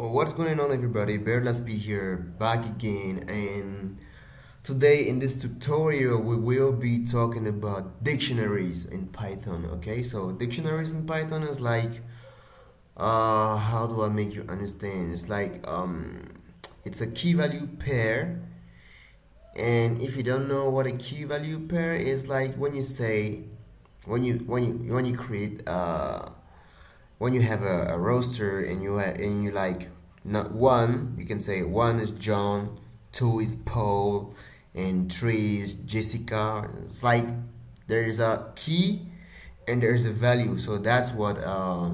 What's going on everybody? Bertdelaspeed here, back again and today in this tutorial we will be talking about dictionaries in Python, okay? So dictionaries in Python is like, uh, how do I make you understand? It's like, um, it's a key value pair and if you don't know what a key value pair is like when you say, when you, when you, when you create, uh, when you have a, a roster and you and you like not one you can say one is John two is Paul and three is Jessica. It's like there's a key and there's a value. So that's what uh,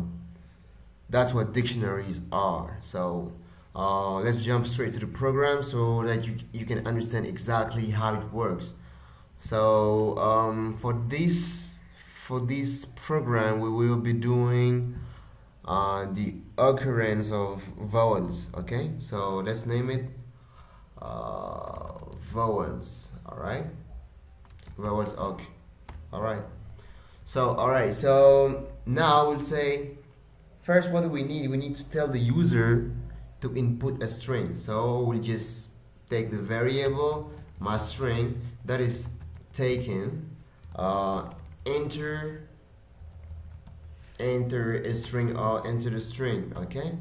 that's what dictionaries are. So uh, let's jump straight to the program so that you, you can understand exactly how it works. So um, for this for this program we will be doing uh, the occurrence of vowels okay? So let's name it uh, vowels all right vowels ok all right so all right so now we'll say first what do we need? We need to tell the user to input a string. So we'll just take the variable my string that is taken uh, enter enter a string or enter the string okay?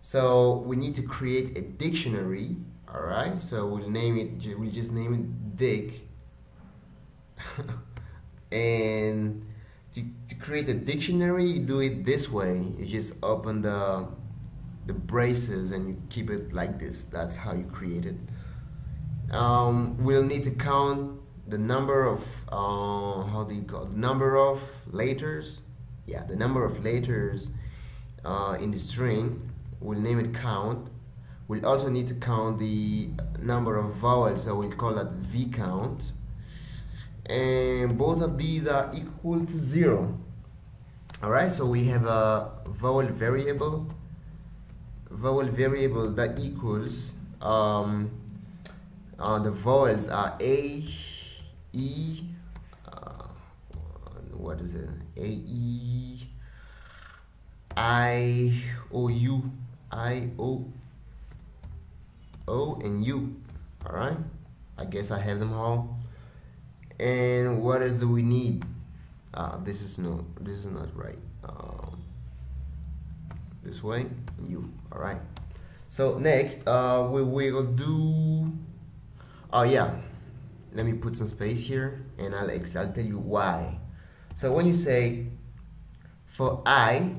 So we need to create a dictionary all right so we'll name it we'll just name it dick and to, to create a dictionary you do it this way. You just open the the braces and you keep it like this. That's how you create it. Um, we'll need to count the number of uh, how do you call it? number of letters yeah the number of letters uh, in the string we'll name it count. We'll also need to count the number of vowels so we'll call that v count. And both of these are equal to zero. Alright so we have a vowel variable vowel variable that equals um, uh, the vowels are a e what is it? A E I O U I O O and U. All right. I guess I have them all. And what else do we need? Uh, this is no. This is not right. Um, this way. U. All right. So next, uh, we will do. Oh yeah. Let me put some space here, and I'll I'll tell you why. So when you say for I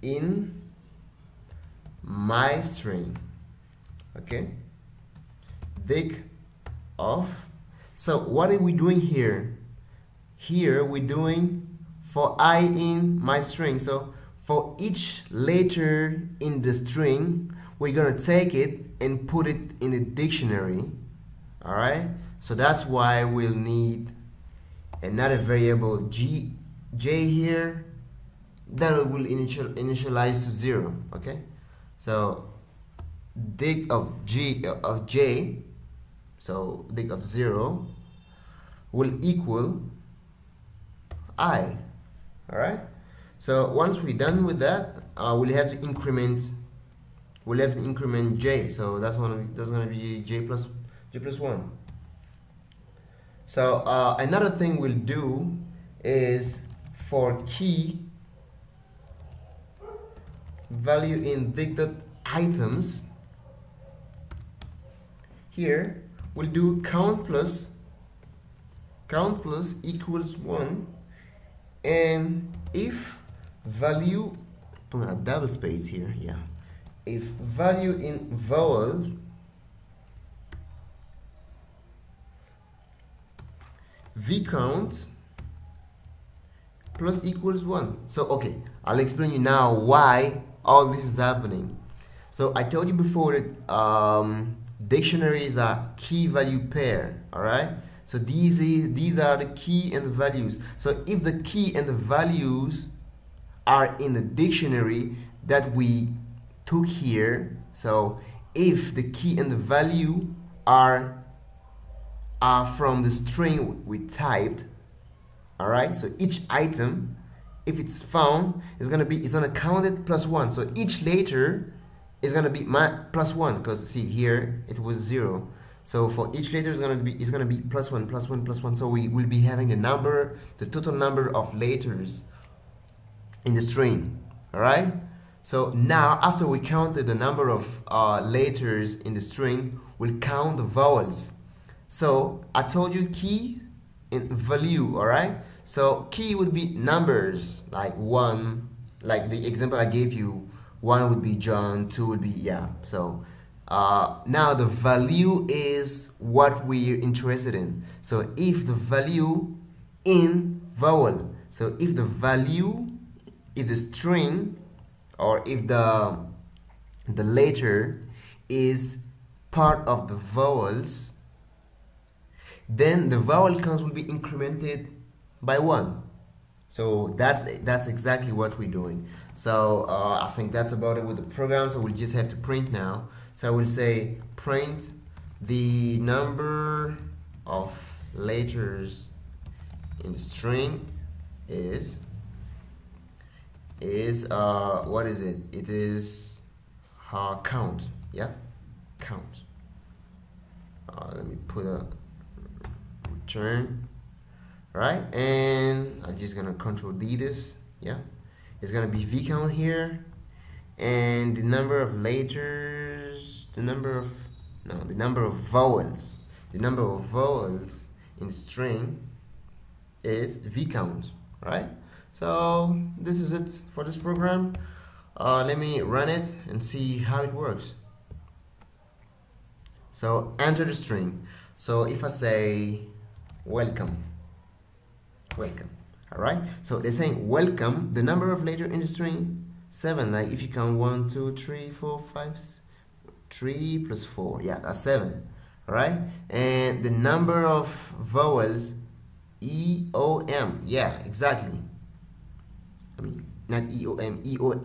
in my string, okay, dic off. So what are we doing here? Here we're doing for I in my string. So for each letter in the string, we're gonna take it and put it in a dictionary. All right. So that's why we'll need another variable g j here that will initial initialize to zero okay? So dig of g of j so dig of zero will equal i all right so once we're done with that uh, we'll have to increment we'll have to increment j so that's one that's going to be j plus j plus one so uh, another thing we'll do is for key value in dicted items here we'll do count plus count plus equals 1 and if value put a double space here yeah. If value in vowel v count plus equals 1 so okay I'll explain you now why all this is happening. So I told you before that um, dictionaries are key value pair alright so these is, these are the key and the values. So if the key and the values are in the dictionary that we took here so if the key and the value are are from the string we typed alright so each item if it's found it's gonna be it's gonna count it plus one. So each letter is gonna be my plus one because see here it was zero. So for each letter is gonna be is gonna be plus one plus one plus one. So we will be having the number the total number of letters in the string all right? So now after we counted the number of uh, letters in the string we'll count the vowels so I told you key in value all right so key would be numbers like one, like the example I gave you, one would be John, two would be, yeah. So uh, now the value is what we're interested in. So if the value in vowel, so if the value, if the string, or if the, the letter is part of the vowels, then the vowel counts will be incremented by one. So that's that's exactly what we're doing. So uh, I think that's about it with the program. So we'll just have to print now. So I will say print the number of letters in the string is is uh what is it? It is uh, count. Yeah, count. Uh, let me put a return right? And I'm just gonna control D this yeah? It's gonna be V count here. And the number of letters the number of no the number of vowels. The number of vowels in string is V count right? So this is it for this program. Uh, let me run it and see how it works. So enter the string. So if I say welcome. Welcome. All right? So they're saying welcome. The number of letter in the string seven. Like if you count one two three four five three plus four. Yeah that's seven. All right? And the number of vowels e o m. Yeah exactly. I mean not e o m e o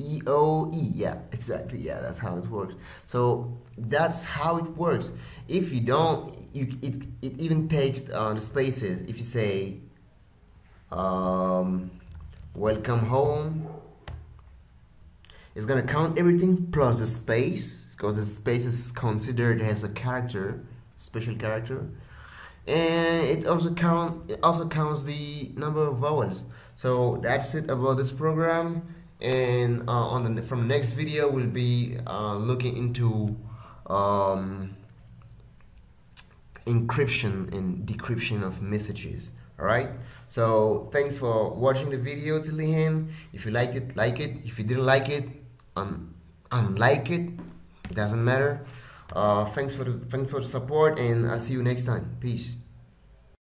E O E, yeah, exactly, yeah, that's how it works. So that's how it works. If you don't, you, it, it even takes uh, the spaces. If you say um, welcome home it's gonna count everything plus the space because the space is considered as a character special character and it also count it also counts the number of vowels so that's it about this program and uh, on the from the next video we'll be uh, looking into um, encryption and decryption of messages alright? So thanks for watching the video till the end. If you liked it like it. If you didn't like it un unlike it it doesn't matter. Uh, thanks for the thanks for the support and I'll see you next time. Peace